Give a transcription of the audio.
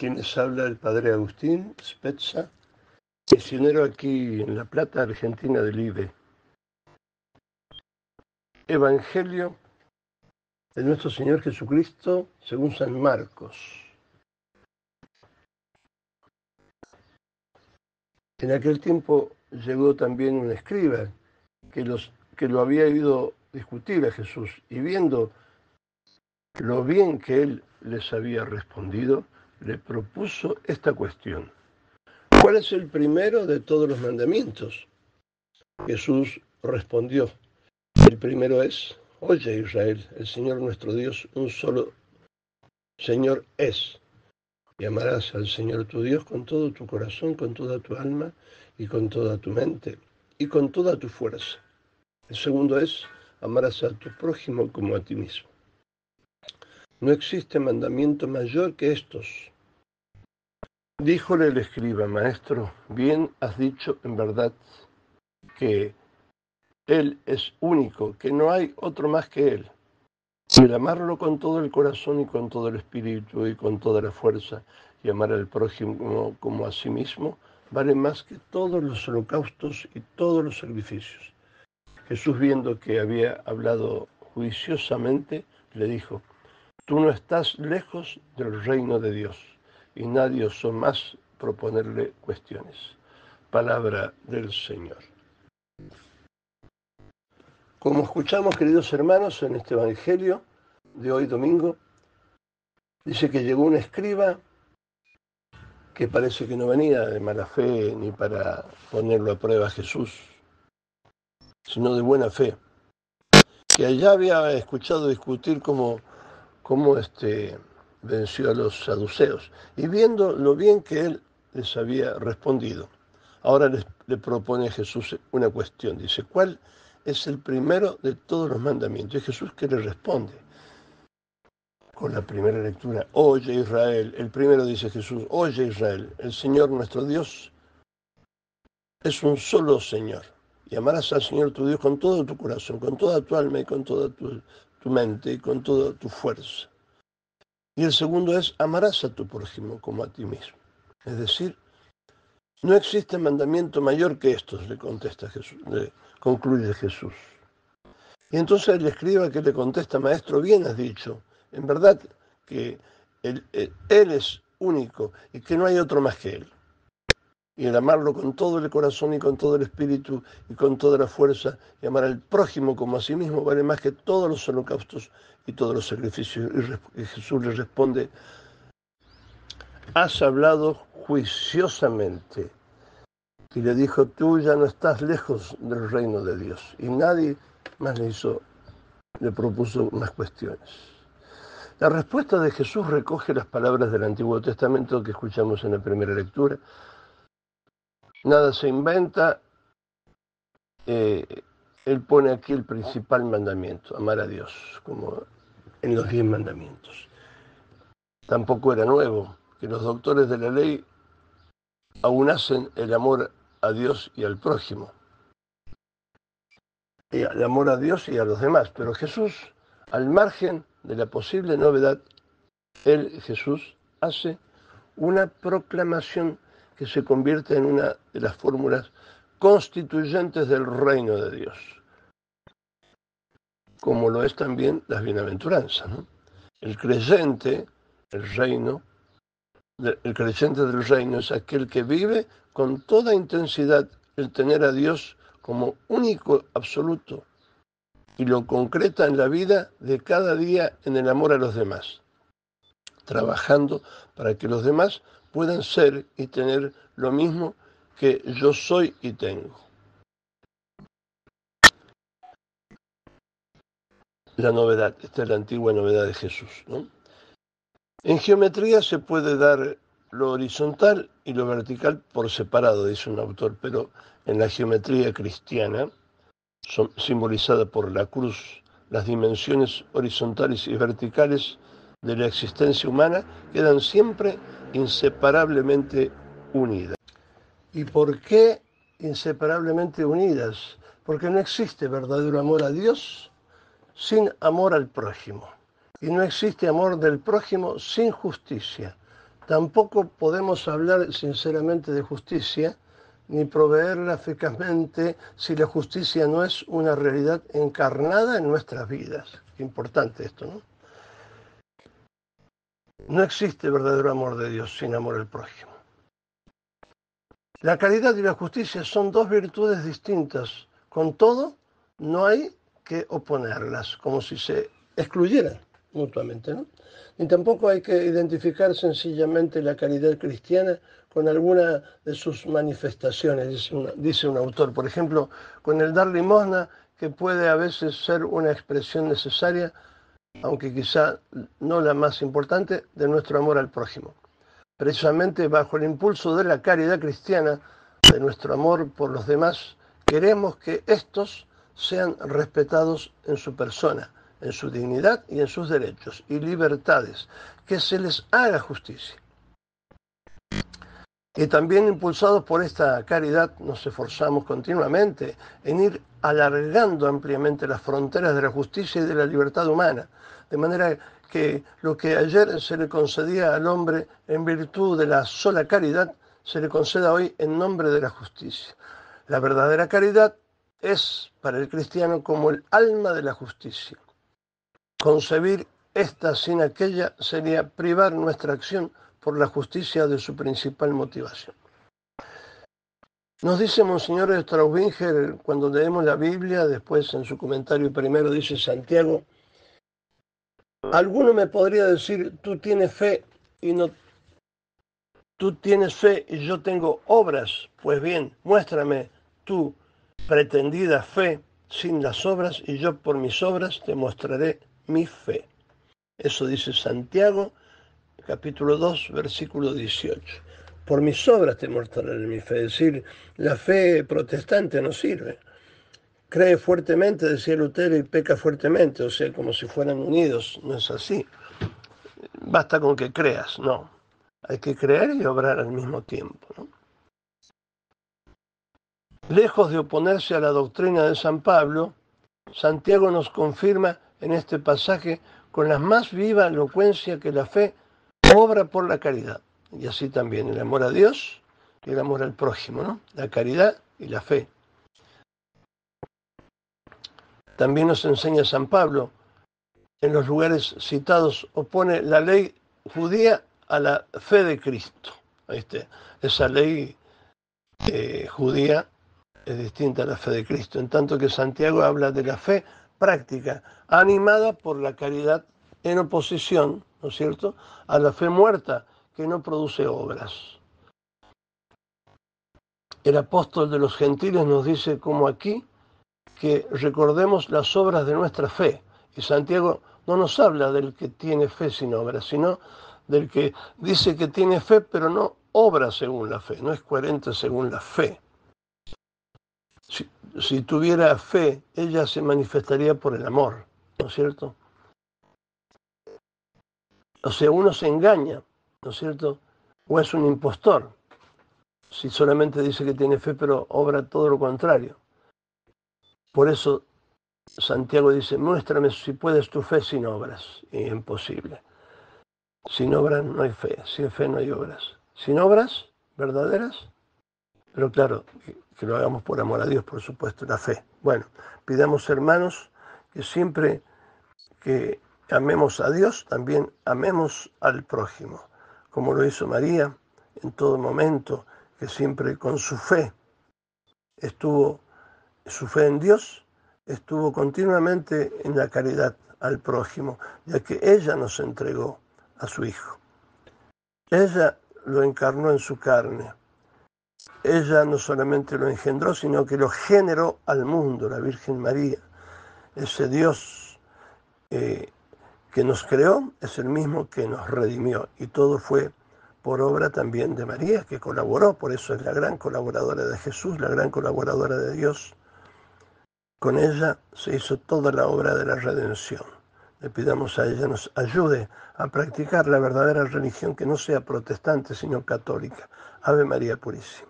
quienes habla el padre Agustín Spezza, misionero aquí en La Plata, Argentina del IBE. Evangelio de nuestro Señor Jesucristo según San Marcos. En aquel tiempo llegó también un escriba que, los, que lo había oído discutir a Jesús y viendo lo bien que él les había respondido, le propuso esta cuestión. ¿Cuál es el primero de todos los mandamientos? Jesús respondió, el primero es, oye Israel, el Señor nuestro Dios, un solo Señor es. Y amarás al Señor tu Dios con todo tu corazón, con toda tu alma y con toda tu mente y con toda tu fuerza. El segundo es, amarás a tu prójimo como a ti mismo. No existe mandamiento mayor que estos. Díjole el escriba, maestro, bien has dicho en verdad que Él es único, que no hay otro más que Él. Y el amarlo con todo el corazón y con todo el espíritu y con toda la fuerza y amar al prójimo como a sí mismo, vale más que todos los holocaustos y todos los sacrificios. Jesús, viendo que había hablado juiciosamente, le dijo, Tú no estás lejos del reino de Dios y nadie osó más proponerle cuestiones. Palabra del Señor. Como escuchamos, queridos hermanos, en este Evangelio de hoy domingo, dice que llegó un escriba que parece que no venía de mala fe ni para ponerlo a prueba Jesús, sino de buena fe, que allá había escuchado discutir como cómo este, venció a los saduceos y viendo lo bien que él les había respondido. Ahora le propone Jesús una cuestión. Dice, ¿cuál es el primero de todos los mandamientos? Y Jesús que le responde con la primera lectura, oye Israel, el primero dice Jesús, oye Israel, el Señor nuestro Dios es un solo Señor. Y amarás al Señor tu Dios con todo tu corazón, con toda tu alma y con toda tu mente y con toda tu fuerza. Y el segundo es, amarás a tu prójimo como a ti mismo. Es decir, no existe mandamiento mayor que estos, le contesta Jesús, le concluye Jesús. Y entonces le escriba que le contesta, maestro, bien has dicho, en verdad que él es único y que no hay otro más que él y el amarlo con todo el corazón y con todo el espíritu y con toda la fuerza y amar al prójimo como a sí mismo vale más que todos los holocaustos y todos los sacrificios. Y Jesús le responde, has hablado juiciosamente. Y le dijo, tú ya no estás lejos del reino de Dios. Y nadie más le hizo, le propuso más cuestiones. La respuesta de Jesús recoge las palabras del Antiguo Testamento que escuchamos en la primera lectura nada se inventa. Eh, él pone aquí el principal mandamiento, amar a Dios, como en los diez mandamientos. Tampoco era nuevo que los doctores de la ley aún hacen el amor a Dios y al prójimo. El amor a Dios y a los demás. Pero Jesús, al margen de la posible novedad, él, Jesús, hace una proclamación que se convierte en una de las fórmulas constituyentes del reino de Dios, como lo es también las bienaventuranzas. El creyente, el reino, el creyente del reino es aquel que vive con toda intensidad el tener a Dios como único absoluto y lo concreta en la vida de cada día en el amor a los demás, trabajando para que los demás puedan ser y tener lo mismo que yo soy y tengo. La novedad, esta es la antigua novedad de Jesús. En geometría se puede dar lo horizontal y lo vertical por separado, dice un autor, pero en la geometría cristiana, simbolizada por la cruz, las dimensiones horizontales y verticales de la existencia humana quedan siempre inseparablemente unidas. ¿Y por qué inseparablemente unidas? Porque no existe verdadero amor a Dios sin amor al prójimo. Y no existe amor del prójimo sin justicia. Tampoco podemos hablar sinceramente de justicia ni proveerla eficazmente si la justicia no es una realidad encarnada en nuestras vidas. Importante esto, ¿no? No existe verdadero amor de Dios sin amor al prójimo. La caridad y la justicia son dos virtudes distintas. Con todo, no hay que oponerlas, como si se excluyeran mutuamente. ¿no? Ni tampoco hay que identificar sencillamente la caridad cristiana con alguna de sus manifestaciones, dice, dice un autor. Por ejemplo, con el dar limosna, que puede a veces ser una expresión necesaria, aunque quizá no la más importante, de nuestro amor al prójimo. Precisamente bajo el impulso de la caridad cristiana, de nuestro amor por los demás, queremos que estos sean respetados en su persona, en su dignidad y en sus derechos y libertades, que se les haga justicia. Y también impulsados por esta caridad nos esforzamos continuamente en ir alargando ampliamente las fronteras de la justicia y de la libertad humana, de manera que lo que ayer se le concedía al hombre en virtud de la sola caridad, se le conceda hoy en nombre de la justicia. La verdadera caridad es para el cristiano como el alma de la justicia. Concebir esta sin aquella sería privar nuestra acción por la justicia de su principal motivación. Nos dice Monseñor Straubinger cuando leemos la Biblia, después en su comentario primero dice Santiago, alguno me podría decir, tú tienes fe y no, tú tienes fe y yo tengo obras. Pues bien, muéstrame tu pretendida fe sin las obras y yo por mis obras te mostraré mi fe. Eso dice Santiago capítulo 2, versículo 18. Por mis obras te mostraré mi fe. Es decir, la fe protestante no sirve. Cree fuertemente, decía Lutero, y peca fuertemente, o sea, como si fueran unidos. No es así. Basta con que creas, no. Hay que creer y obrar al mismo tiempo. Lejos de oponerse a la doctrina de San Pablo, Santiago nos confirma en este pasaje con la más viva elocuencia que la fe obra por la caridad. Y así también el amor a Dios y el amor al prójimo, ¿no? La caridad y la fe. También nos enseña San Pablo, en los lugares citados, opone la ley judía a la fe de Cristo. Esa ley eh, judía es distinta a la fe de Cristo, en tanto que Santiago habla de la fe práctica, animada por la caridad en oposición ¿no es cierto?, a la fe muerta que no produce obras. El apóstol de los gentiles nos dice como aquí que recordemos las obras de nuestra fe. Y Santiago no nos habla del que tiene fe sin obras, sino del que dice que tiene fe pero no obra según la fe, no es coherente según la fe. Si, si tuviera fe, ella se manifestaría por el amor, ¿no es cierto? O sea, uno se engaña, ¿no es cierto? O es un impostor, si solamente dice que tiene fe, pero obra todo lo contrario. Por eso Santiago dice, muéstrame si puedes tu fe sin obras. Y imposible. Sin obras no hay fe, sin fe no hay obras. Sin obras verdaderas, pero claro, que lo hagamos por amor a Dios, por supuesto, la fe. Bueno, pidamos hermanos que siempre amemos a Dios, también amemos al prójimo, como lo hizo María en todo momento, que siempre con su fe estuvo, su fe en Dios, estuvo continuamente en la caridad al prójimo, ya que ella nos entregó a su Hijo. Ella lo encarnó en su carne. Ella no solamente lo engendró, sino que lo generó al mundo, la Virgen María, ese Dios eh, que nos creó es el mismo que nos redimió y todo fue por obra también de María, que colaboró, por eso es la gran colaboradora de Jesús, la gran colaboradora de Dios. Con ella se hizo toda la obra de la redención. Le pidamos a ella nos ayude a practicar la verdadera religión que no sea protestante, sino católica. Ave María Purísima.